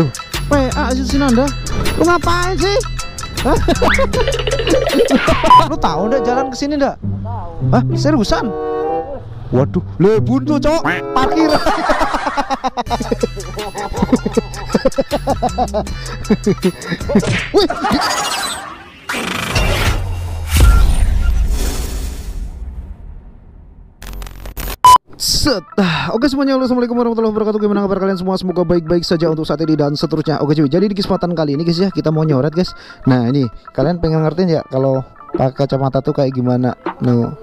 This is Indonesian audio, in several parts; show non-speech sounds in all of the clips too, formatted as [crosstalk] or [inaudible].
Duh, PA sih Sinanda. Lu ngapain sih? Lu tahu ndak jalan ke sini ndak? Hah? Seriusan? Waduh, le buntu cowok parkir. [laughs] Wih, Set. Oke semuanya, assalamualaikum warahmatullahi wabarakatuh. Gimana kabar kalian semua? Semoga baik-baik saja untuk saat ini dan seterusnya. Oke cuy, jadi di kesempatan kali ini guys ya kita mau nyoret guys. Nah ini kalian pengen ngertiin ya kalau pakai kacamata tuh kayak gimana? No,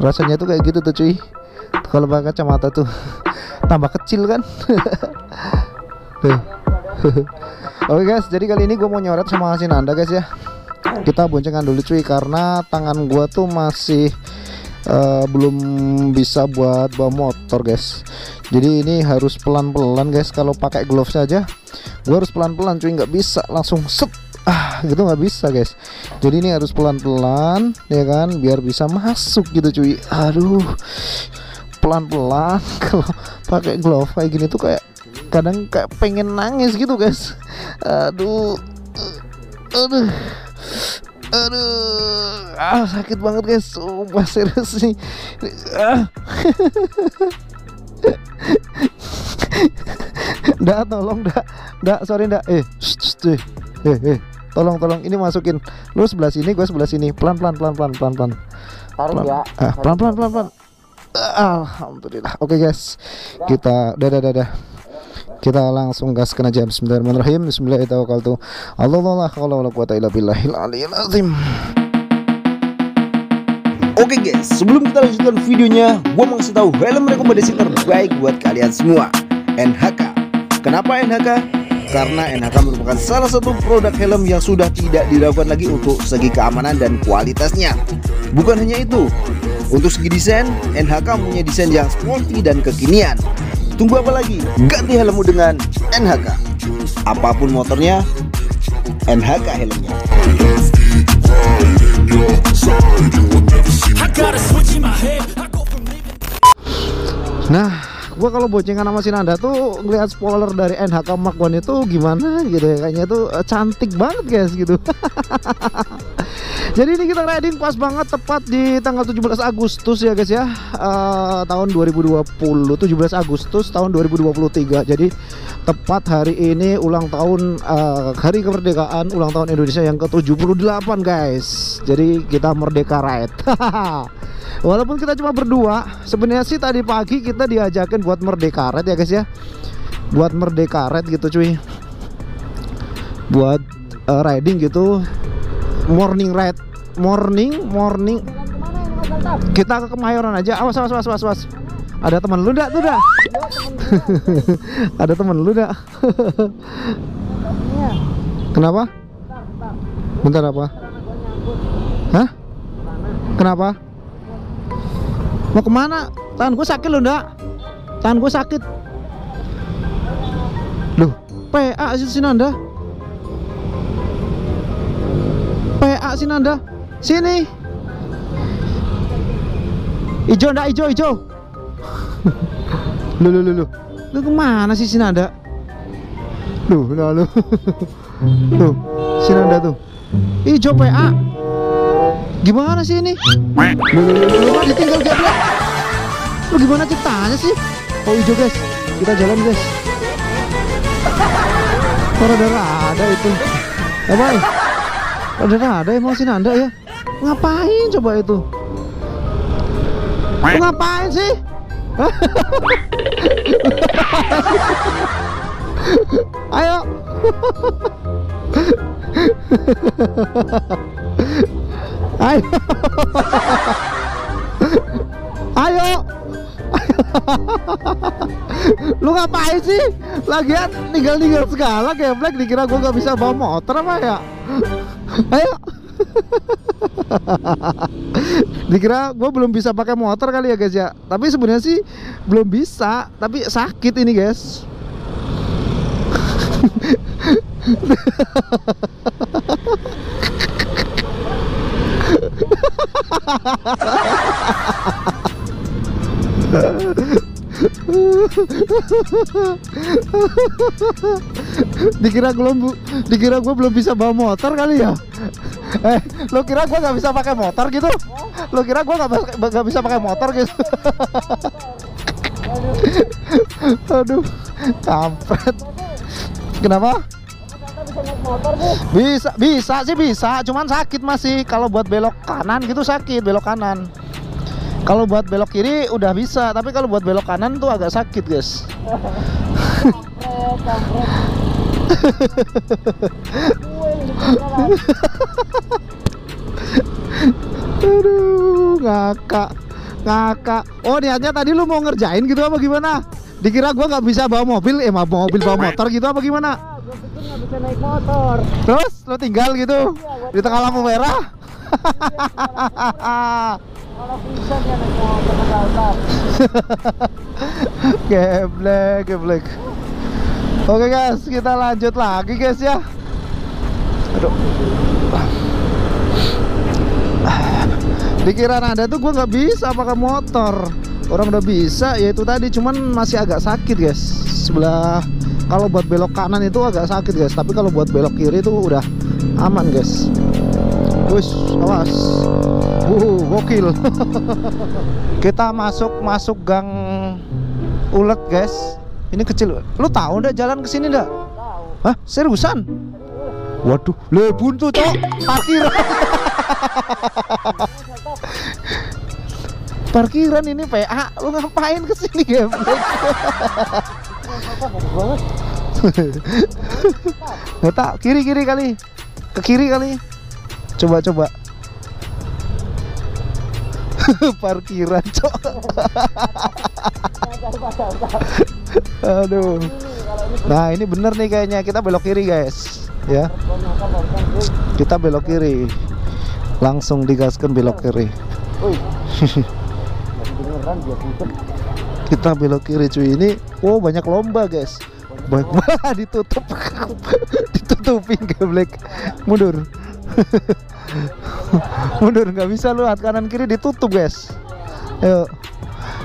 rasanya tuh kayak gitu tuh cuy. Kalau pakai kacamata tuh [laughs] tambah kecil kan? [laughs] Oke guys, jadi kali ini gue mau nyoret sama Sinanda guys ya. Kita boncengan dulu cuy karena tangan gua tuh masih eh, belum bisa buat bawa motor guys. Jadi ini harus pelan-pelan guys. Kalau pakai glove saja gua harus pelan-pelan cuy. Nggak bisa langsung set. Ah gitu nggak bisa guys. Jadi ini harus pelan-pelan ya kan? Biar bisa masuk gitu cuy. Aduh. Pelan-pelan [laughs] kalau pakai glove kayak gini tuh kayak kadang kayak pengen nangis gitu guys. Aduh. Aduh aduh. Ah sakit banget guys. Sumpah serius nih ah. [laughs] Ndak tolong ndak ndak sorry ndak eh shh, eh eh. Tolong tolong. Ini masukin. Lu sebelah sini gue sebelah sini. Pelan pelan pelan pelan pelan pelan. Pelan. ya. ah, pelan pelan pelan pelan. Ah, alhamdulillah. Oke guys. Kita dadah dadah kita langsung gas kena jam Bismillahirrahmanirrahim Bismillahirrahmanirrahim Allah la haula wala quwata illa azim Oke guys, sebelum kita lanjutkan videonya, gua mau kasih tahu helm rekomendasi terbaik buat kalian semua. NHK. Kenapa NHK? Karena NHK merupakan salah satu produk helm yang sudah tidak diragukan lagi untuk segi keamanan dan kualitasnya. Bukan hanya itu, untuk segi desain, NHK punya desain yang sporty dan kekinian. Tunggu apa lagi? Ganti helmmu dengan NHK. Apa pun motornya, NHK helmnya. Nah, gua kalau boncengan sama Sinanda tuh ngeliat spoiler dari NHK Mark One itu gimana gitu ya kayaknya tuh eh, cantik banget guys gitu. [laughs] Jadi ini kita riding pas banget tepat di tanggal 17 Agustus ya guys ya Eh, tahun 2020 17 Agustus tahun 2023 jadi tepat hari ini ulang tahun eh, hari kemerdekaan ulang tahun Indonesia yang ke-78 guys jadi kita merdeka ride [laughs] Walaupun kita cuma berdua, sebenarnya sih tadi pagi kita diajakin buat merdeka red ya guys ya. Buat merdeka red gitu cuy. Buat eh, riding gitu. Morning ride. Morning, morning. Kita ke Kemayoran aja. Awas, awas, awas, awas, awas. Ada teman lu dak tuh dak? [laughs] Ada teman lu dak? Kenapa? Bentar apa? Hah? Kenapa? Mau ke mana? Tangan gue sakit loh ndak? Tangan gue sakit Loh, PA sih Sinanda PA Sinanda Sini Ijo ndak ijo ijo [laughs] Lu lu lu lu Lu ke mana sih Sinanda? Loh, lu lu Tuh, [laughs] Sinanda tuh Ijo PA Gimana sih ini? Lu, lu, lu, lu, lu, ditinggal dia dia. Lu gimana ceritanya sih? Oh hijau guys, kita jalan guys. Oh rada-rada itu. Rada-rada emang sih Nanda ya. Ngapain coba itu? Lu ngapain sih? [laughs] Ayo. [laughs] Ayo. [laughs] Ayo. Lu ngapain sih? Lagian tinggal-tinggal segala geblek dikira gua gak bisa bawa motor apa ya? Ayo. dikira gua belum bisa pakai motor kali ya guys ya. Tapi sebenarnya sih belum bisa, tapi sakit ini guys. [laughs] dikira gue belum dikira gue belum bisa bawa motor kali ya? Eh lo kira gue nggak bisa pakai motor gitu? Lo kira gue nggak bisa- pakai motor gitu? Aduh kampret. Kenapa? Bisa bisa sih bisa cuman sakit masih. Kalau buat belok kanan gitu sakit belok kanan kalau buat belok kiri udah bisa tapi kalau buat belok kanan tuh agak sakit guys Aduh, ngakak, ngakak. Oh niatnya tadi lu mau ngerjain gitu apa gimana? Dikira gua nggak bisa bawa mobil, eh mau bawa mobil bawa motor gitu apa gimana? pikir nggak bisa naik motor Terus lu tinggal gitu di tengah lampu merah? [laughs] [laughs] geblek, geblek. Oke guys, kita lanjut lagi guys ya. Aduh. Dikira nada tuh gue nggak bisa pakai motor. Orang udah bisa, ya itu tadi cuman masih agak sakit guys. Sebelah kalau buat belok kanan itu agak sakit guys, tapi kalau buat belok kiri itu udah aman guys. Wus, awas. Wuh, gokil. [laughs] Kita masuk masuk gang ulet guys. Ini kecil. Lu tahu ndak jalan ke sini ndak? tahu Hah, seriusan? Waduh, le buntu cok, parkiran. [laughs] parkiran ini PA, lu ngapain ke sini geblek? [laughs] Nggak tahu, kiri kiri kali, ke kiri kali. Coba coba. [laughs] parkiran cok. Aduh. Nah ini bener nih kayaknya. Kita belok kiri guys. Ya. Kita belok kiri. Langsung digaskan belok kiri. [laughs] Kita belok kiri cuy. Ini oh banyak lomba guys. Banyak [laughs] banget. Ditutup. Ditutupin geblek. Mundur [laughs] mundur nggak bisa lu lihat kanan kiri ditutup guys. Yuk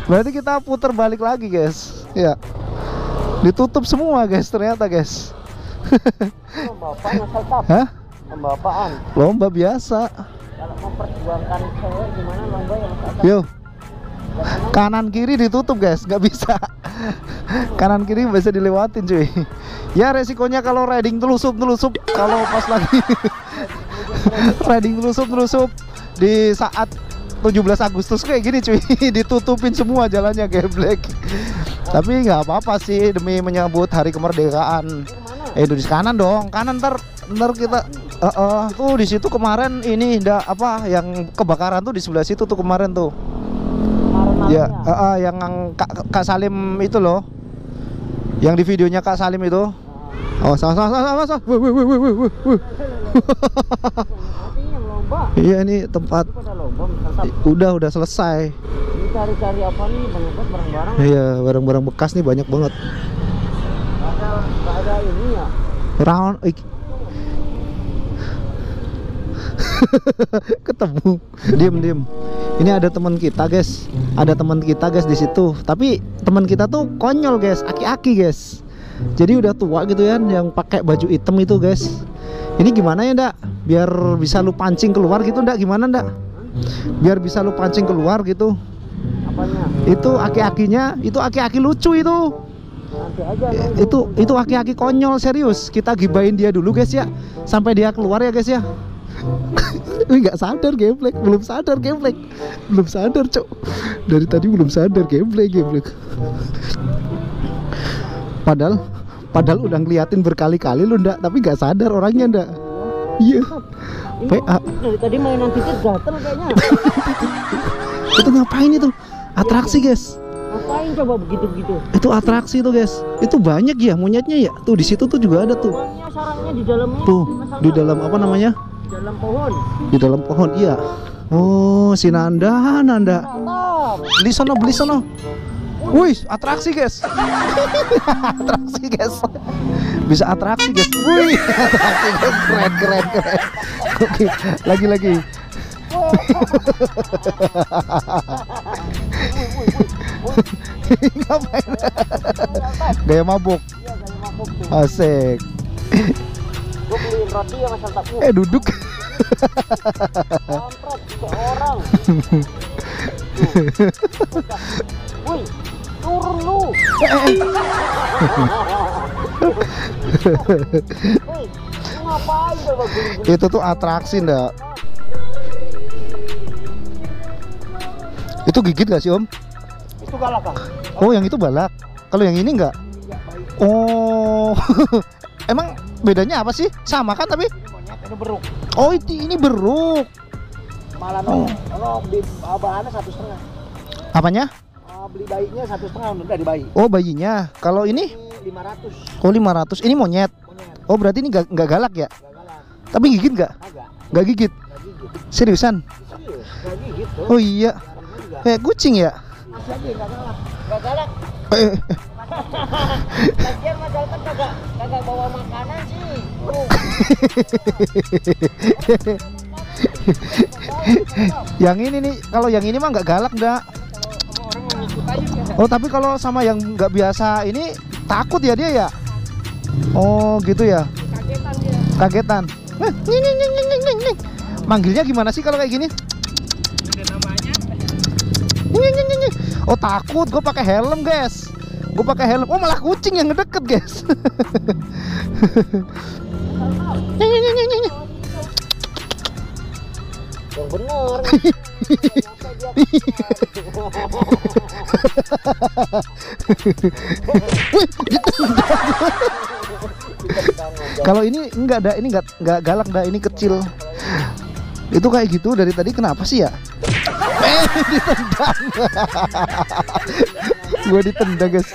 berarti kita putar balik lagi guys. Ya. Ditutup semua guys ternyata guys. Tap hah? lomba biasa. Kalau memperjuangkan cewek gimana lomba yang asal yuk kanan kiri ditutup guys. Nggak bisa. [laughs] Kanan kiri bisa dilewatin cuy. Ya resikonya kalau riding telusup telusup. Kalau pas lagi [laughs] riding telusup telusup di saat 17 Agustus. Kayak gini cuy. [laughs] Ditutupin semua jalannya geblek. Tapi nggak apa-apa sih demi menyambut hari kemerdekaan. Eh di kanan dong kanan ntar ntar kita Eh, eh, tuh di situ kemarin ini ndak apa yang kebakaran tuh di sebelah situ tuh kemarin tuh. Kemarin Ya, eh, eh, yang Kak, Kak Salim itu loh. Yang di videonya Kak Salim itu. Salah salah salah salah. salah. Wuh, wuh, wuh, wuh, wuh, wuh. [laughs] Iya ini tempat udah udah selesai. Ini cari-cari apa nih? Banyak banget barang-barang. Iya, barang-barang bekas nih banyak banget. Nggak ada ini ya? Round [laughs] ketemu. Diem diem. Ini ada teman kita guys. Ada teman kita guys di situ. Tapi teman kita tuh konyol guys. Aki-aki guys jadi udah tua gitu kan yang pakai baju hitam itu guys. Ini gimana ya ndak? Biar bisa lu pancing keluar gitu ndak? Gimana ndak? Biar bisa lu pancing keluar gitu. Apanya? itu aki-akinya itu aki-aki lucu itu. Aja itu itu aki-aki konyol serius. Kita gibain dia dulu guys ya. Sampai dia keluar ya guys ya. [laughs] Wih nggak sadar gameplay. Belum sadar gameplay. Belum sadar cok. Dari tadi belum sadar gameplay gameplay padahal padahal udah ngeliatin berkali-kali lu ndak. Tapi nggak sadar orangnya ndak. Iya. PA dari tadi mainan titik gatel kayaknya. [laughs] Itu ngapain itu? Atraksi guys. Ngapain coba begitu-begitu? itu atraksi tuh guys. Itu banyak ya monyetnya ya. Tuh di situ tuh juga ada tuh. Sarangnya di dalamnya. Tuh di dalam apa namanya? Di dalam pohon. Di dalam pohon iya. Oh si Nanda Nanda. Beli sono beli sono Wih, atraksi guys. [laughs] atraksi guys. Bisa atraksi guys. Wih, [laughs] atraksi guys. Keren, keren, keren. Oke, lagi lagi. Ngapain? [laughs] Gaya mabuk. Asik. Roti santakmu. Eh duduk. Kampret, seorang. Woi, [laughs] Itu tuh atraksi ndak? Itu gigit gak sih om? Itu galak kan? Oh yang itu balak. Kalau yang ini enggak? Oh. [laughs] Emang bedanya apa sih? Sama kan tapi? Ini beruk. Oh itu ini beruk. Malah Oh. no, no, di bahannya satu setengah. Apanya? Beli bayinya satu setengah udah di bayi. Oh bayinya. Kalau ini? Ini 500 Oh 500. Ini monyet. monyet, Oh berarti ini nggak nggak galak ya? gak galak. Tapi gigit nggak? Nggak gigit. gak gigit. Seriusan? Serius, gak gigit tuh. Oh iya. Kayak kucing ya? Masih aja gak galak. Gak galak. Eh, eh, Lagian Mas Jalkan kagak kagak bawa makanan sih. [laughs] Tuh. yang ini nih, kalau yang ini mah nggak galak nggak? Oh tapi kalau sama yang nggak biasa ini takut ya dia ya? Oh gitu ya? Kagetan dia. Kagetan. Eh, nying, nying, nying, nying, nying, nying. Manggilnya gimana sih kalau kayak gini? Namanya. Nying, nying, nying, nying. Oh takut, gue pakai helm guys. Gue pakai helm. Oh malah kucing yang ngedeket guys. [laughs] Nying, nying, nying, nying, nying. Yang bener. [laughs] [laughs] Kalau ini enggak ada, ini enggak enggak galak dah, ini kecil. Itu kayak gitu dari tadi kenapa sih ya? Eh, [laughs] ditendang. Gua ditendang, guys. [laughs]